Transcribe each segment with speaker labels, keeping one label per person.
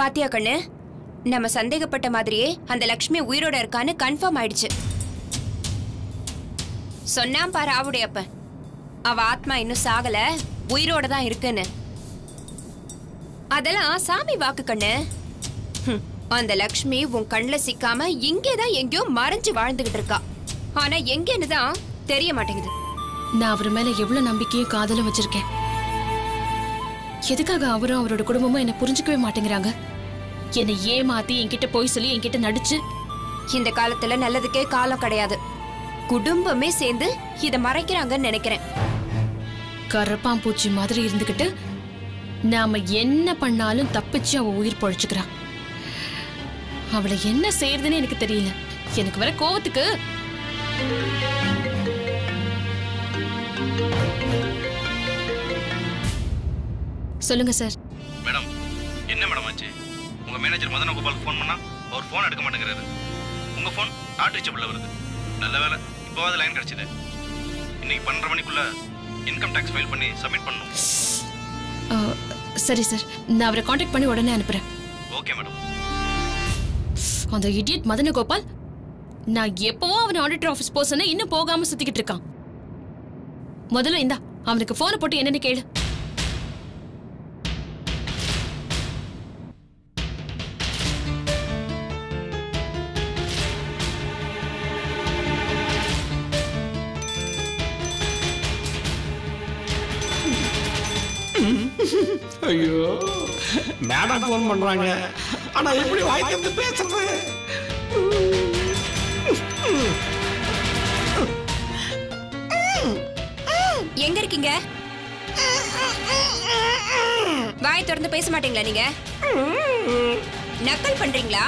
Speaker 1: பாத்தியா கண்ணு? நம்ம சந்தேகப்பட்ட மாதிரியே அந்த லக்ஷ்மி உயிரோட இருக்கான்னு கன்ஃபார்ம் ஆயிடுச்சு. சொன்னான் பாரு ஆவுடைய அப்ப அவ ஆத்மா இன்னும் சாகல உயிரோட தான் இருக்குன்னு. அதெல்லாம் சாமி வாக்கு கண்ணு. அந்த லக்ஷ்மி உன் கண்ணில் சிக்காம இங்கே தான் எங்கேயோ மறைஞ்சு வாழ்ந்துகிட்டு இருக்கா. ஆனா எங்கேன்னு தான் தெரிய மாட்டேங்குது.
Speaker 2: நான் அவர் மேல எவ்வளவு நம்பிக்கையும் காதலும் வச்சிருக்கேன். எதுக்காக அவரும் அவரோட குடும்பமும் என்ன புரிஞ்சுக்கவே மாட்டேங்கிறாங்க? என்னை ஏமாத்தி என்கிட்ட போய் சொல்லி என்கிட்ட நடிச்சு.
Speaker 1: இந்த காலத்துல நல்லதுக்கே காலம் கிடையாது. குடும்பமே சேர்ந்து இத மறைக்கிறாங்கன்னு நினைக்கிறேன்.
Speaker 2: கரப்பாம்பூச்சி மாதிரி இருந்துகிட்டு நாம என்ன பண்ணாலும் தப்பிச்சு அவ உயிர் பொழைச்சுக்கிறா. அவளை என்ன செய்யறதுன்னு எனக்கு தெரியல. எனக்கு வர கோவத்துக்கு. சொல்லுங்க சார்.
Speaker 3: மேடம் என்ன மேடம் ஆச்சு? உங்க மேனேஜர் மதன கோபால் ஃபோன் பண்ணா அவர் ஃபோன் எடுக்க மாட்டேங்கிறாரு. உங்க ஃபோன் நாட் ரீச்சபிள்ல வருது. நல்ல வேலை இப்போவாது லைன் கிடைச்சது. இன்னைக்கு பன்னெண்டரை மணிக்குள்ள இன்கம் டேக்ஸ் ஃபைல் பண்ணி சப்மிட் பண்ணணும்.
Speaker 2: சரி சார். நான் அவரை காண்டாக்ட் பண்ணி உடனே அனுப்புறேன்.
Speaker 3: Okay madam.
Speaker 2: அந்த இடியட் மதன கோபால் நான் எப்பவோ அவன் ஆடிட்டர் ஆஃபீஸ் போக சொன்னேன் இன்னும் போகாம சுத்திக்கிட்டு இருக்கான். முதல்ல இந்தா அவனுக்கு போனை போட்டு என்னன்னு கேளு.
Speaker 4: ஐயோ. மேடம் ஃபோன் பண்றாங்க. ஆனா எப்படி வாய் திறந்து பேசுறது?
Speaker 1: எங்க இருக்கீங்க? வாய் திறந்து பேச மாட்டீங்களா நீங்க? நக்கல் பண்றீங்களா?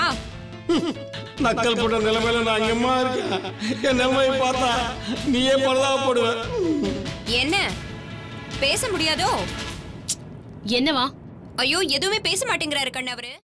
Speaker 4: நக்கல் போட்ட நிலைமையில நான் எங்கம்மா இருக்கேன். என் நிலைமையை பார்த்தா நீயே பரதாபப்படுவ
Speaker 1: என்ன? பேச முடியாதோ?
Speaker 2: என்னவா?
Speaker 1: ஐயோ எதுவுமே பேச மாட்டேங்கிறாரு கண்ணு அவரு.